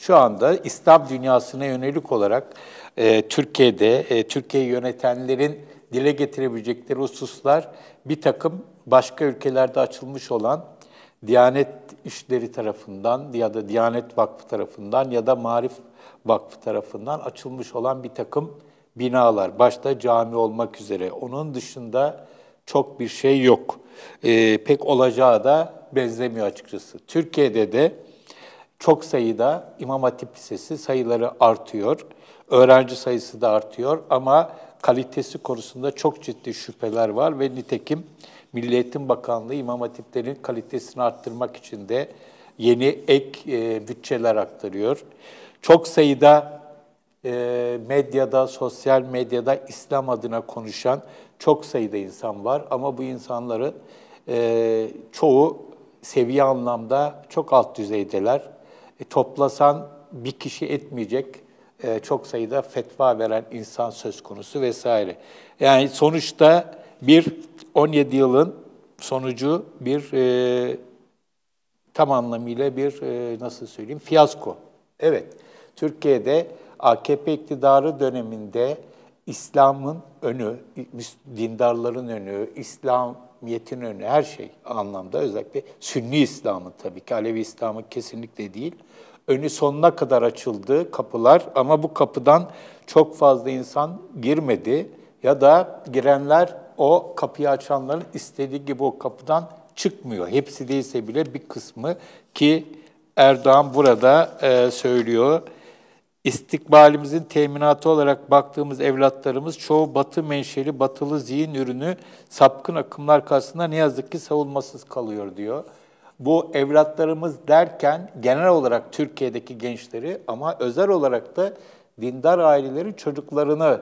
şu anda İslam dünyasına yönelik olarak e, Türkiye'de, e, Türkiye'yi yönetenlerin dile getirebilecekleri hususlar bir takım başka ülkelerde açılmış olan Diyanet İşleri tarafından ya da Diyanet Vakfı tarafından ya da Marif Vakfı tarafından açılmış olan bir takım binalar, başta cami olmak üzere. Onun dışında çok bir şey yok. E, pek olacağı da benzemiyor açıkçası. Türkiye'de de çok sayıda İmam Hatip Lisesi sayıları artıyor. Öğrenci sayısı da artıyor ama kalitesi konusunda çok ciddi şüpheler var ve nitekim Milli Eğitim Bakanlığı İmam Hatiplerin kalitesini arttırmak için de yeni ek e, bütçeler aktarıyor. Çok sayıda e, medyada, sosyal medyada İslam adına konuşan çok sayıda insan var ama bu insanların e, çoğu seviye anlamda çok alt düzeydeler. E, toplasan bir kişi etmeyecek e, çok sayıda fetva veren insan söz konusu vesaire. Yani sonuçta bir 17 yılın sonucu bir e, tam anlamıyla bir e, nasıl söyleyeyim fiyasko. Evet, Türkiye'de AKP iktidarı döneminde İslam'ın önü, dindarların önü, İslamiyet'in önü, her şey anlamda özellikle Sünni İslam'ın tabii ki, Alevi İslam'ın kesinlikle değil, önü sonuna kadar açıldı kapılar ama bu kapıdan çok fazla insan girmedi ya da girenler o kapıyı açanların istediği gibi o kapıdan çıkmıyor. Hepsi değilse bile bir kısmı ki Erdoğan burada e, söylüyor. İstikbalimizin teminatı olarak baktığımız evlatlarımız çoğu batı menşeli, batılı zihin ürünü sapkın akımlar karşısında ne yazık ki savunmasız kalıyor diyor. Bu evlatlarımız derken genel olarak Türkiye'deki gençleri ama özel olarak da dindar ailelerin çocuklarını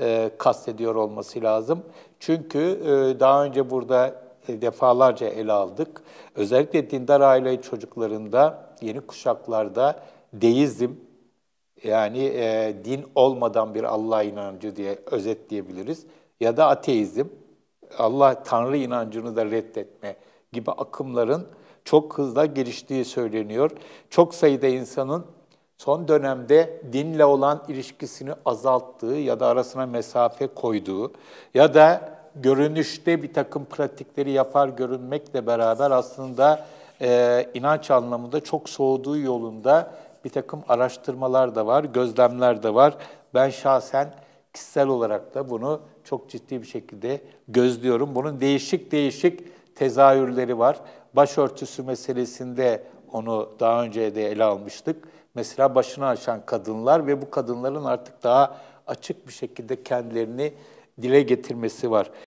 e, kastediyor olması lazım. Çünkü e, daha önce burada e, defalarca ele aldık. Özellikle dindar aile çocuklarında, yeni kuşaklarda deizm, yani e, din olmadan bir Allah inancı diye özetleyebiliriz. Ya da ateizm, Allah Tanrı inancını da reddetme gibi akımların çok hızla geliştiği söyleniyor. Çok sayıda insanın son dönemde dinle olan ilişkisini azalttığı ya da arasına mesafe koyduğu ya da görünüşte bir takım pratikleri yapar görünmekle beraber aslında e, inanç anlamında çok soğuduğu yolunda bir takım araştırmalar da var, gözlemler de var. Ben şahsen kişisel olarak da bunu çok ciddi bir şekilde gözlüyorum. Bunun değişik değişik tezahürleri var. Başörtüsü meselesinde onu daha önce de ele almıştık. Mesela başını açan kadınlar ve bu kadınların artık daha açık bir şekilde kendilerini dile getirmesi var.